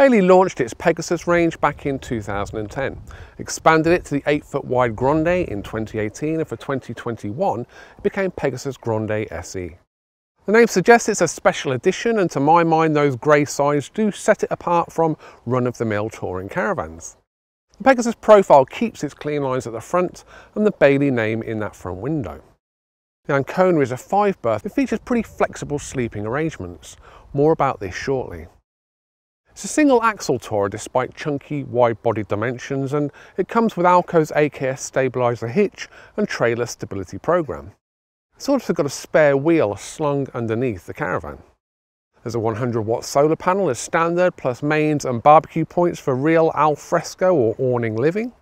Bailey launched its Pegasus range back in 2010, expanded it to the 8 foot wide Grande in 2018 and for 2021 it became Pegasus Grande SE. The name suggests it's a special edition and to my mind those grey sides do set it apart from run-of-the-mill touring caravans. The Pegasus profile keeps its clean lines at the front and the Bailey name in that front window. The Ancona is a five berth. It features pretty flexible sleeping arrangements. More about this shortly. It's a single axle tourer despite chunky wide body dimensions and it comes with AL-KO's AKS stabiliser hitch and trailer stability program. It's also got a spare wheel slung underneath the caravan. There's a 100 watt solar panel as standard plus mains and barbecue points for real al fresco or awning living.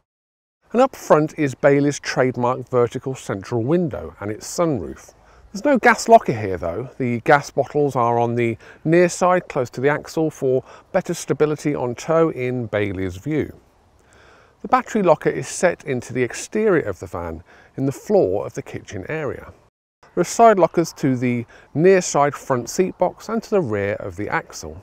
And up front is Bailey's trademark vertical central window and its sunroof. There's no gas locker here though. The gas bottles are on the near side close to the axle for better stability on tow in Bailey's view. The battery locker is set into the exterior of the van in the floor of the kitchen area. There are side lockers to the near side front seat box and to the rear of the axle.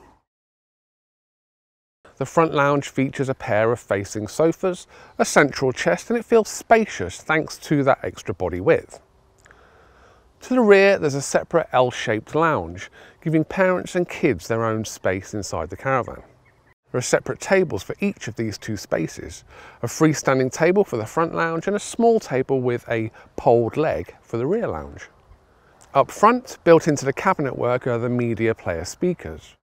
The front lounge features a pair of facing sofas, a central chest and it feels spacious thanks to that extra body width. To the rear, there's a separate L-shaped lounge, giving parents and kids their own space inside the caravan. There are separate tables for each of these two spaces, a freestanding table for the front lounge and a small table with a poled leg for the rear lounge. Up front, built into the cabinet work are the media player speakers.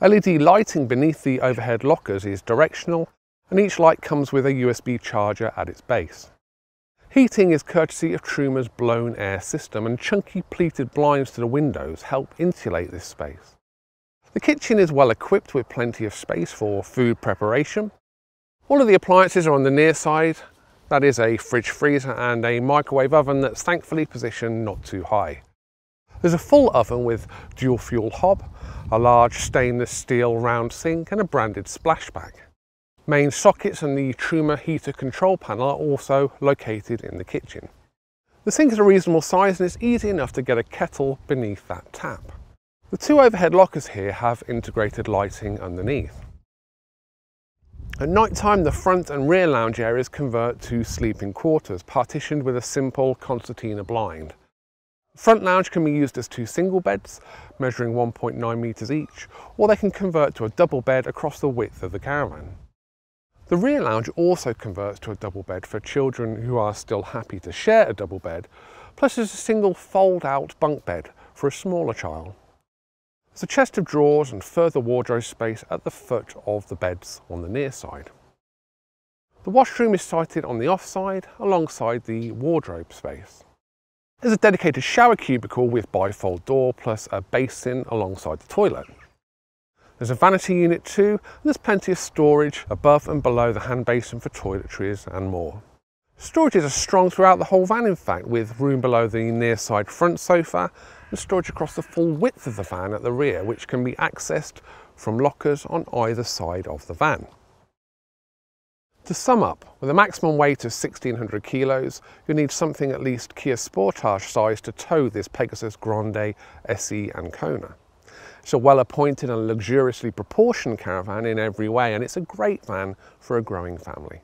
LED lighting beneath the overhead lockers is directional and each light comes with a USB charger at its base. Heating is courtesy of Truma's blown air system and chunky pleated blinds to the windows help insulate this space. The kitchen is well equipped with plenty of space for food preparation. All of the appliances are on the near side. That is a fridge freezer and a microwave oven that's thankfully positioned not too high. There's a full oven with dual fuel hob, a large stainless steel round sink and a branded splashback. Main sockets and the Truma heater control panel are also located in the kitchen. The sink is a reasonable size and it's easy enough to get a kettle beneath that tap. The two overhead lockers here have integrated lighting underneath. At night time, the front and rear lounge areas convert to sleeping quarters, partitioned with a simple concertina blind. Front lounge can be used as two single beds, measuring 1.9 metres each, or they can convert to a double bed across the width of the caravan. The rear lounge also converts to a double bed for children who are still happy to share a double bed, plus there's a single fold-out bunk bed for a smaller child. There's a chest of drawers and further wardrobe space at the foot of the beds on the near side. The washroom is sited on the off side alongside the wardrobe space. There's a dedicated shower cubicle with bifold door plus a basin alongside the toilet. There's a vanity unit too, and there's plenty of storage above and below the hand basin for toiletries and more. Storage is strong throughout the whole van in fact, with room below the near side front sofa and storage across the full width of the van at the rear, which can be accessed from lockers on either side of the van. To sum up, with a maximum weight of 1600 kilos, you'll need something at least Kia Sportage size to tow this Pegasus Grande SE Ancona. It's a well-appointed and luxuriously proportioned caravan in every way, and it's a great van for a growing family.